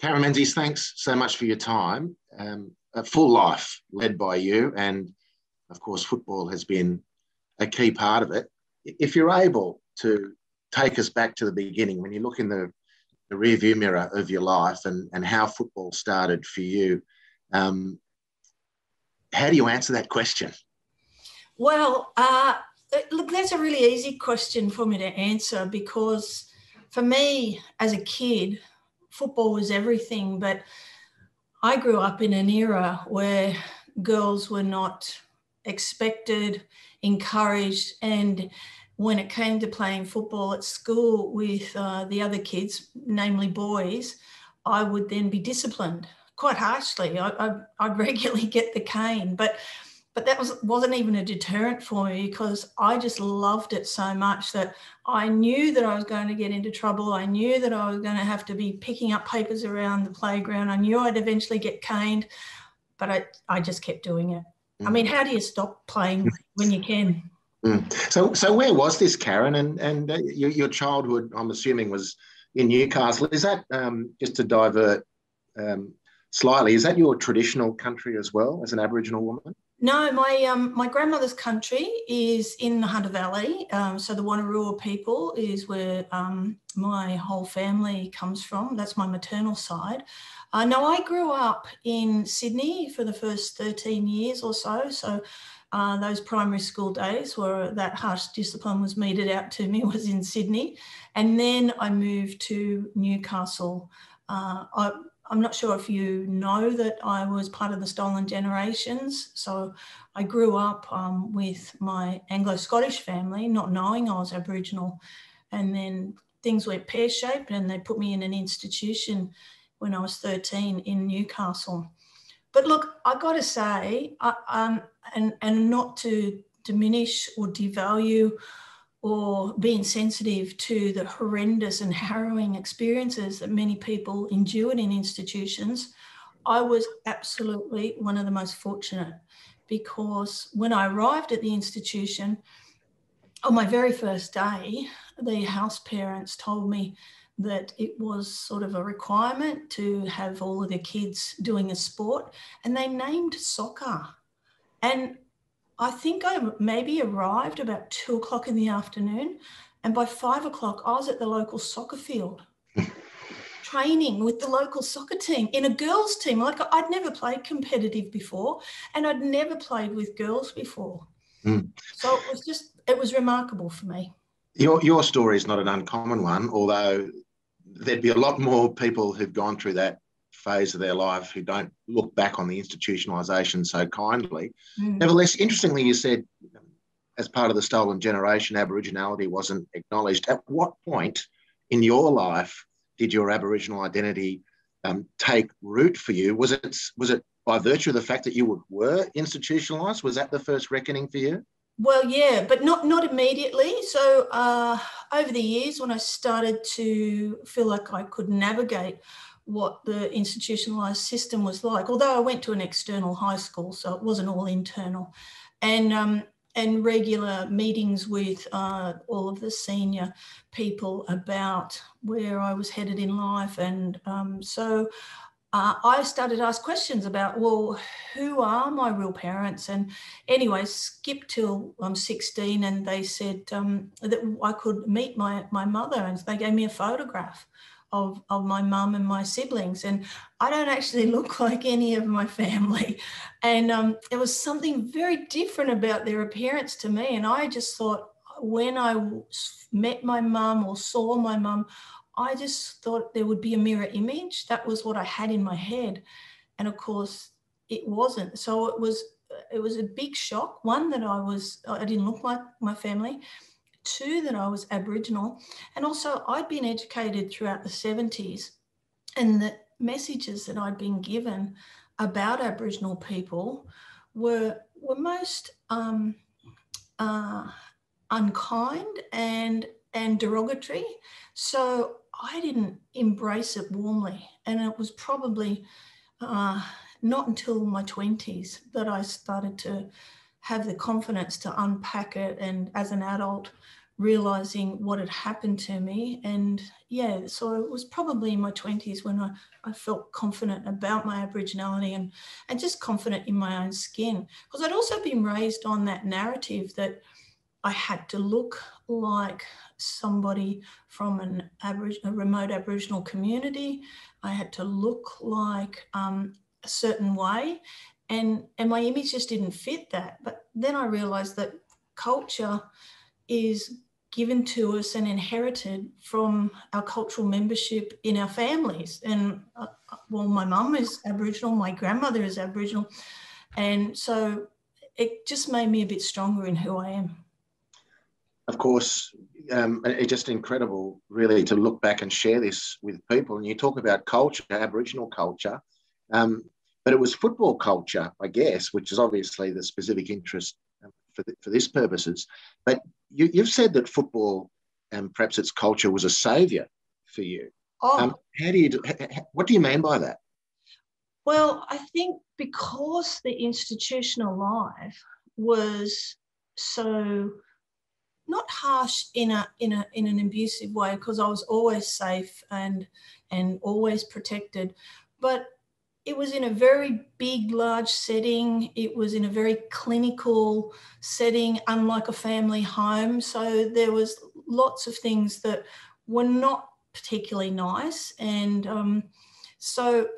Karen Menzies, thanks so much for your time. Um, a full life led by you, and of course, football has been a key part of it. If you're able to take us back to the beginning, when you look in the, the rear view mirror of your life and, and how football started for you, um, how do you answer that question? Well, uh, look, that's a really easy question for me to answer because for me as a kid, football was everything. But I grew up in an era where girls were not expected, encouraged, and when it came to playing football at school with uh, the other kids, namely boys, I would then be disciplined quite harshly. I, I, I'd regularly get the cane, but but that was wasn't even a deterrent for me because I just loved it so much that I knew that I was going to get into trouble. I knew that I was going to have to be picking up papers around the playground. I knew I'd eventually get caned, but I, I just kept doing it. Mm. I mean, how do you stop playing when you can? Mm. So, so where was this, Karen? And and uh, your, your childhood, I'm assuming, was in Newcastle. Is that um, just to divert um, slightly? Is that your traditional country as well, as an Aboriginal woman? No, my um, my grandmother's country is in the Hunter Valley. Um, so the Wonnarua people is where um, my whole family comes from. That's my maternal side. Uh, now I grew up in Sydney for the first thirteen years or so. So uh, those primary school days where that harsh discipline was meted out to me was in Sydney, and then I moved to Newcastle. Uh, I, I'm not sure if you know that I was part of the Stolen Generations. So I grew up um, with my Anglo Scottish family, not knowing I was Aboriginal. And then things went pear shaped and they put me in an institution when I was 13 in Newcastle. But look, I got to say, I, um, and, and not to diminish or devalue or being sensitive to the horrendous and harrowing experiences that many people endured in institutions, I was absolutely one of the most fortunate because when I arrived at the institution, on my very first day, the house parents told me that it was sort of a requirement to have all of the kids doing a sport, and they named soccer. And I think I maybe arrived about two o'clock in the afternoon. And by five o'clock, I was at the local soccer field training with the local soccer team in a girls' team. Like I'd never played competitive before and I'd never played with girls before. Mm. So it was just, it was remarkable for me. Your, your story is not an uncommon one, although there'd be a lot more people who've gone through that phase of their life who don't look back on the institutionalisation so kindly. Mm. Nevertheless, interestingly, you said as part of the stolen generation, Aboriginality wasn't acknowledged. At what point in your life did your Aboriginal identity um, take root for you? Was it was it by virtue of the fact that you were institutionalised? Was that the first reckoning for you? Well, yeah, but not not immediately. So uh, over the years, when I started to feel like I could navigate what the institutionalized system was like. Although I went to an external high school, so it wasn't all internal, and um, and regular meetings with uh, all of the senior people about where I was headed in life, and um, so. Uh, I started to ask questions about, well, who are my real parents? And anyway, skip till I'm 16, and they said um, that I could meet my, my mother, and they gave me a photograph of, of my mum and my siblings. And I don't actually look like any of my family. And um, it was something very different about their appearance to me. And I just thought, when I met my mum or saw my mum, I just thought there would be a mirror image. That was what I had in my head. And of course, it wasn't. So it was it was a big shock. One that I was I didn't look like my family, two, that I was Aboriginal. And also, I'd been educated throughout the 70s, and the messages that I'd been given about Aboriginal people were, were most um, uh, unkind and, and derogatory. So I didn't embrace it warmly. And it was probably uh, not until my 20s that I started to have the confidence to unpack it and as an adult realizing what had happened to me. And yeah, so it was probably in my 20s when I, I felt confident about my Aboriginality and, and just confident in my own skin. Because I'd also been raised on that narrative that I had to look like somebody from an Aboriginal, a remote Aboriginal community. I had to look like um, a certain way. And, and my image just didn't fit that. But then I realized that culture is given to us and inherited from our cultural membership in our families. And uh, well, my mum is Aboriginal, my grandmother is Aboriginal. And so it just made me a bit stronger in who I am. Of course, um, it's just incredible, really, to look back and share this with people. And you talk about culture, Aboriginal culture, um, but it was football culture, I guess, which is obviously the specific interest for, the, for this purposes. But you, have said that football and perhaps its culture was a saviour for you. Oh. Um, how do you? What do you mean by that? Well, I think because the institutional life was so not harsh in a in a in an abusive way because I was always safe and and always protected, but it was in a very big, large setting. It was in a very clinical setting, unlike a family home. So there was lots of things that were not particularly nice. And um, so,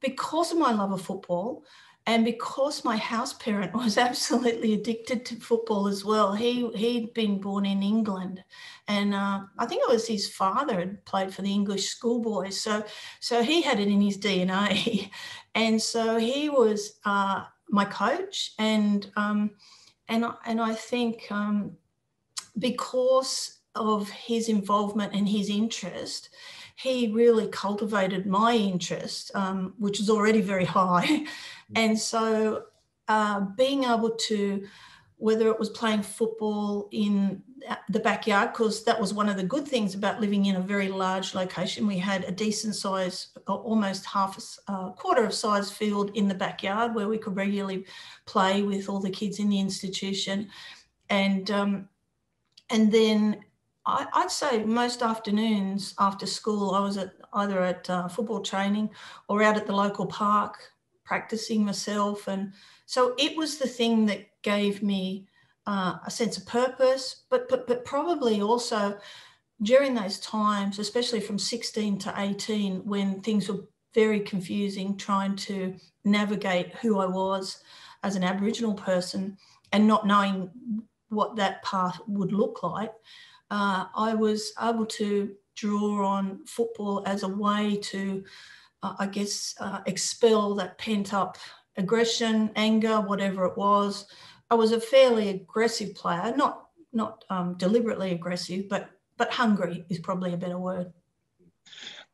because of my love of football, and because my house parent was absolutely addicted to football as well, he he'd been born in England, and uh, I think it was his father had played for the English schoolboys. So so he had it in his DNA, and so he was uh, my coach, and um, and and I think um, because of his involvement and his interest, he really cultivated my interest, um, which was already very high. And so uh, being able to, whether it was playing football in the backyard, because that was one of the good things about living in a very large location. We had a decent size, almost half a uh, quarter of size field in the backyard where we could regularly play with all the kids in the institution. And um, and then I, would say most afternoons after school, I was at either at uh, football training or out at the local park practicing myself. And so it was the thing that gave me uh, a sense of purpose, but, but, but probably also during those times, especially from 16 to 18, when things were very confusing, trying to navigate who I was as an Aboriginal person and not knowing what that path would look like, uh, I was able to draw on football as a way to uh, I guess, uh, expel that pent up aggression, anger, whatever it was. I was a fairly aggressive player, not not um, deliberately aggressive, but but hungry is probably a better word.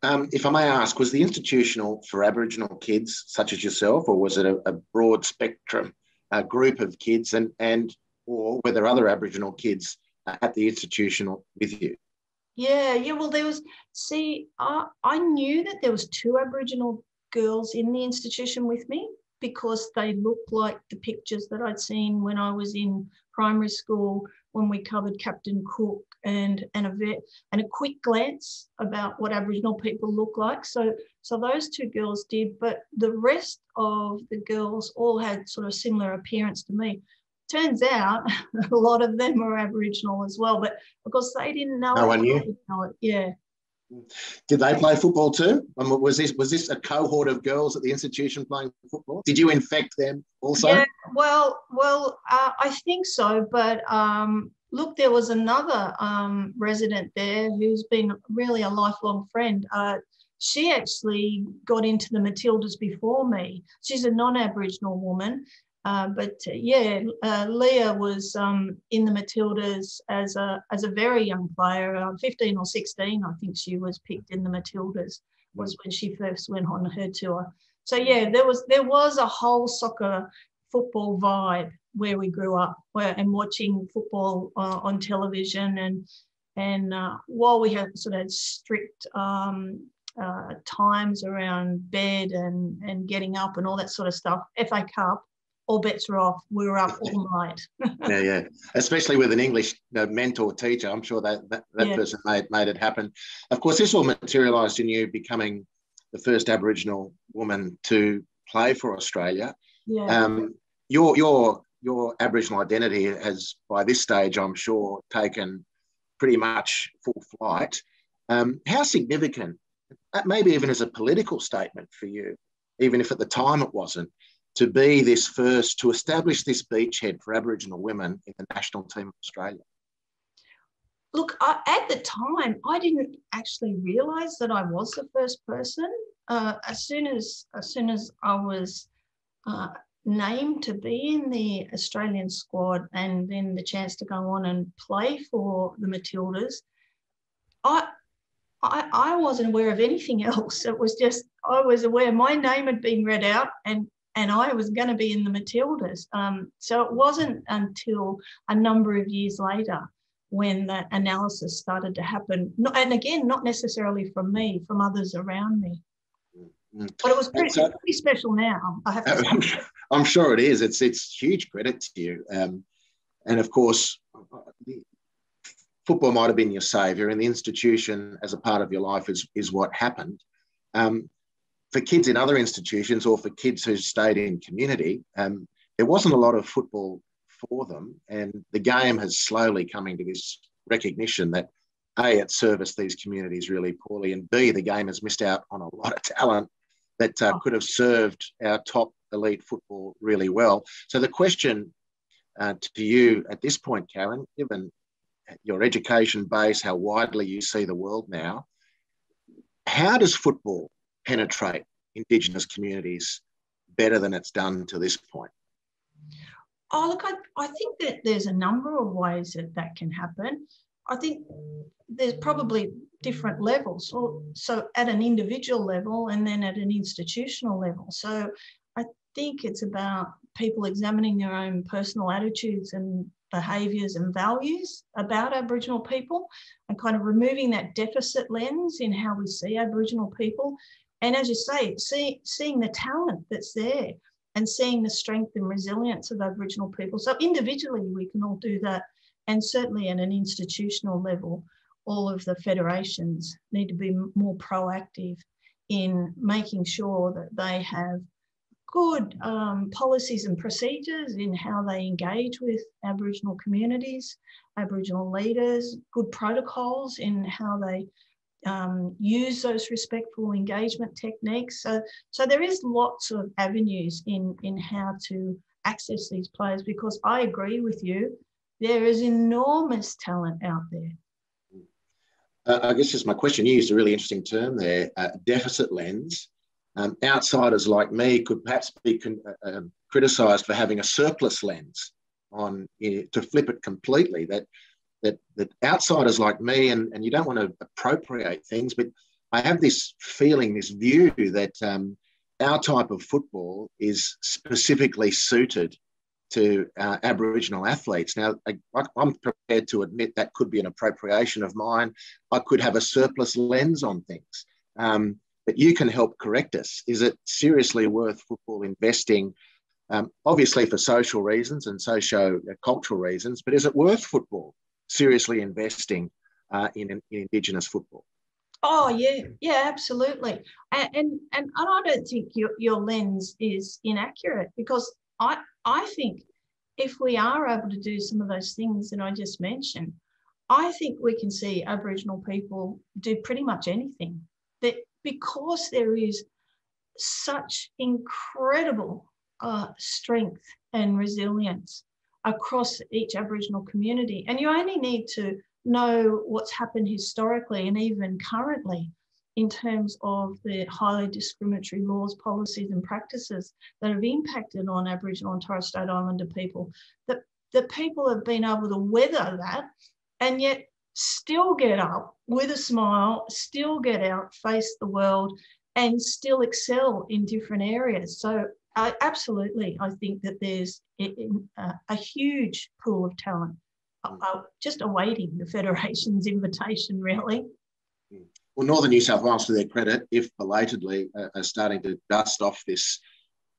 Um, if I may ask, was the institutional for Aboriginal kids such as yourself, or was it a, a broad spectrum uh, group of kids, and and or were there other Aboriginal kids at the institutional with you? Yeah, yeah. Well, there was. See, I I knew that there was two Aboriginal girls in the institution with me because they looked like the pictures that I'd seen when I was in primary school when we covered Captain Cook and and a vet and a quick glance about what Aboriginal people look like. So so those two girls did, but the rest of the girls all had sort of similar appearance to me turns out a lot of them are Aboriginal as well, but because they didn't know no one knew. Know it. Yeah. Did they play football too? Um, was this was this a cohort of girls at the institution playing football? Did you infect them also? Yeah, well, well, uh, I think so. But um, look, there was another um, resident there who's been really a lifelong friend. Uh, she actually got into the Matildas before me. She's a non-Aboriginal woman, uh, but uh, yeah, uh, Leah was um, in the Matildas as a as a very young player, uh, 15 or 16, I think she was picked in the Matildas. Was when she first went on her tour. So yeah, there was there was a whole soccer football vibe where we grew up, where and watching football uh, on television, and and uh, while we had sort of strict um, times around bed and and getting up and all that sort of stuff, FA Cup all bets are off. We were up all night. yeah, yeah. Especially with an English you know, mentor teacher, I'm sure that that, that yeah. person made made it happen. Of course, this all materialised in you becoming the first Aboriginal woman to play for Australia. Yeah. Um, your your your Aboriginal identity has, by this stage, I'm sure, taken pretty much full flight. Um, how significant, uh, maybe even as a political statement for you, even if at the time it wasn't, to be this first, to establish this beachhead for Aboriginal women in the national team of Australia? Look, I, at the time, I didn't actually realise that I was the first person. Uh, as soon as as soon as I was uh, named to be in the Australian squad and then the chance to go on and play for the Matildas, I I, I wasn't aware of anything else. It was just I was aware my name had been read out and and I was going to be in the Matildas. Um, so it wasn't until a number of years later when the analysis started to happen. And again, not necessarily from me, from others around me. Mm. But it was pretty, so, pretty special now. I have to I'm, sure, I'm sure it is. It's it's huge credit to you. Um, and of course, football might have been your saviour, and the institution as a part of your life is is what happened. Um, for kids in other institutions or for kids who stayed in community, um, there wasn't a lot of football for them, and the game has slowly coming to this recognition that a it serviced these communities really poorly, and b the game has missed out on a lot of talent that uh, could have served our top elite football really well. So the question uh, to you at this point, Karen, given your education base, how widely you see the world now, how does football penetrate Indigenous communities better than it's done to this point? Oh, look, I, I think that there's a number of ways that that can happen. I think there's probably different levels. So, so at an individual level and then at an institutional level. So I think it's about people examining their own personal attitudes and behaviours and values about Aboriginal people and kind of removing that deficit lens in how we see Aboriginal people. And as you say, see, seeing the talent that's there and seeing the strength and resilience of Aboriginal people. So individually, we can all do that. And certainly at an institutional level, all of the federations need to be more proactive in making sure that they have good um, policies and procedures in how they engage with Aboriginal communities, Aboriginal leaders, good protocols in how they um, use those respectful engagement techniques. So, so there is lots of avenues in, in how to access these players because I agree with you, there is enormous talent out there. Uh, I guess just my question, you used a really interesting term there, uh, deficit lens. Um, outsiders like me could perhaps be con- uh, um, criticised for having a surplus lens on to flip it completely. That that that outsiders like me, and, and you don't want to appropriate things, but I have this feeling, this view that um, our type of football is specifically suited to uh, Aboriginal athletes. Now, I, am prepared to admit that could be an appropriation of mine. I could have a surplus lens on things. Um, but you can help correct us. Is it seriously worth football investing, um, obviously for social reasons and socio-cultural reasons, but is it worth football seriously investing uh, in, in Indigenous football? Oh yeah, yeah, absolutely. And and, and I don't think your, your lens is inaccurate because I I think if we are able to do some of those things that I just mentioned, I think we can see Aboriginal people do pretty much anything. That because there is such incredible uh, strength and resilience across each Aboriginal community. And you only need to know what's happened historically and even currently in terms of the highly discriminatory laws, policies, and practices that have impacted on Aboriginal and Torres Strait Islander people, that, that people have been able to weather that and yet still get up with a smile, still get out, face the world, and still excel in different areas. So, uh, absolutely, I think that there's a, a huge pool of talent uh, uh, just awaiting the Federation's invitation, really. Well, Northern New South Wales, to their credit, if belatedly, uh, are starting to dust off this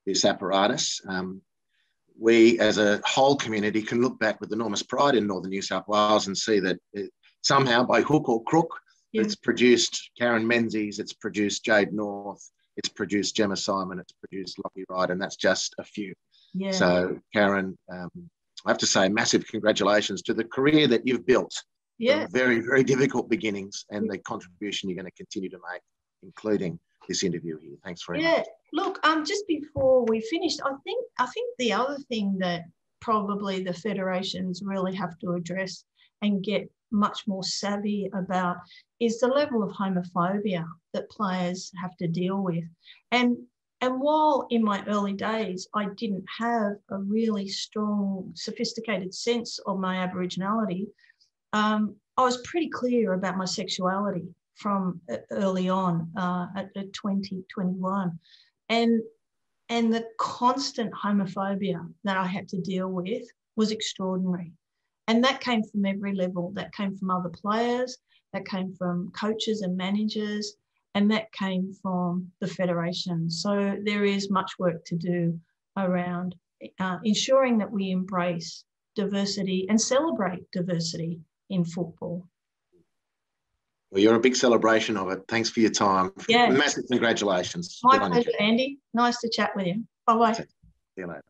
this apparatus. Um, we as a whole community can look back with enormous pride in northern New South Wales and see that it, somehow by hook or crook, yeah. it's produced Karen Menzies, it's produced Jade North, it's produced Gemma Simon, it's produced Lockie Wright, and that's just a few. Yeah. So, Karen, um, I have to say, massive congratulations to the career that you've built. Yeah. Very, very difficult beginnings and the contribution you're going to continue to make, including this interview here. Thanks very yeah. much. Look, um, just before we finish, I think I think the other thing that probably the federations really have to address and get much more savvy about is the level of homophobia that players have to deal with. And and while in my early days I didn't have a really strong, sophisticated sense of my Aboriginality, um, I was pretty clear about my sexuality from early on uh, at, at 20, 21. And, and the constant homophobia that I had to deal with was extraordinary. And that came from every level. That came from other players, that came from coaches and managers, and that came from the federation. So there is much work to do around uh, ensuring that we embrace diversity and celebrate diversity in football. Well, you're a big celebration of it. Thanks for your time. Yeah. Massive congratulations. My pleasure, Andy. Nice to chat with you. Bye bye. See you later.